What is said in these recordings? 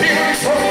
It's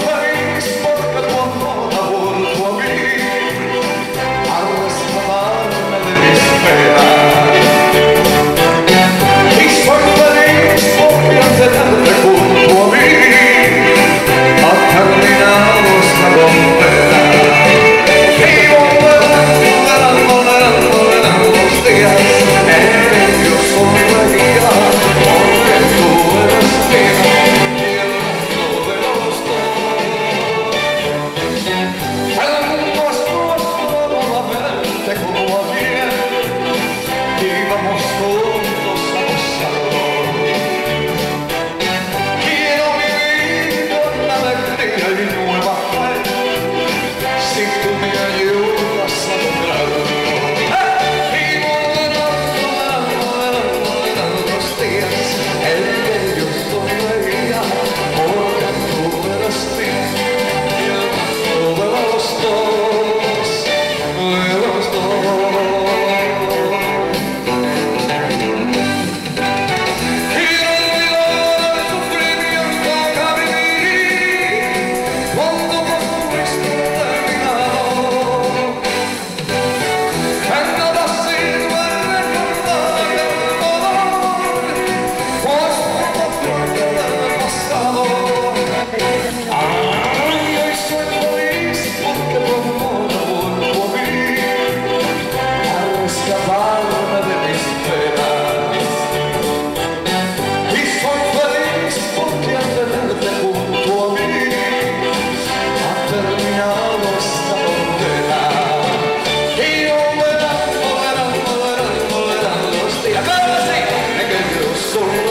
So.